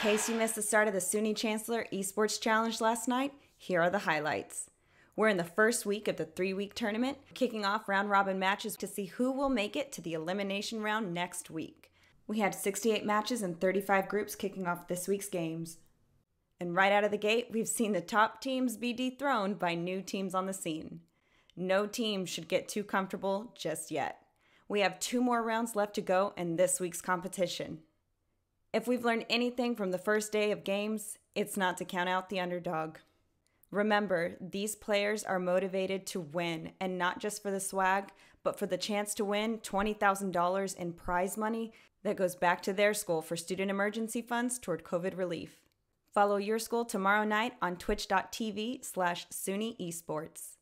case you missed the start of the SUNY Chancellor Esports Challenge last night, here are the highlights. We're in the first week of the three week tournament, kicking off round robin matches to see who will make it to the elimination round next week. We had 68 matches and 35 groups kicking off this week's games. And right out of the gate, we've seen the top teams be dethroned by new teams on the scene. No team should get too comfortable just yet. We have two more rounds left to go in this week's competition. If we've learned anything from the first day of games, it's not to count out the underdog. Remember, these players are motivated to win, and not just for the swag, but for the chance to win $20,000 in prize money that goes back to their school for student emergency funds toward COVID relief. Follow your school tomorrow night on twitch.tv slash SUNY Esports.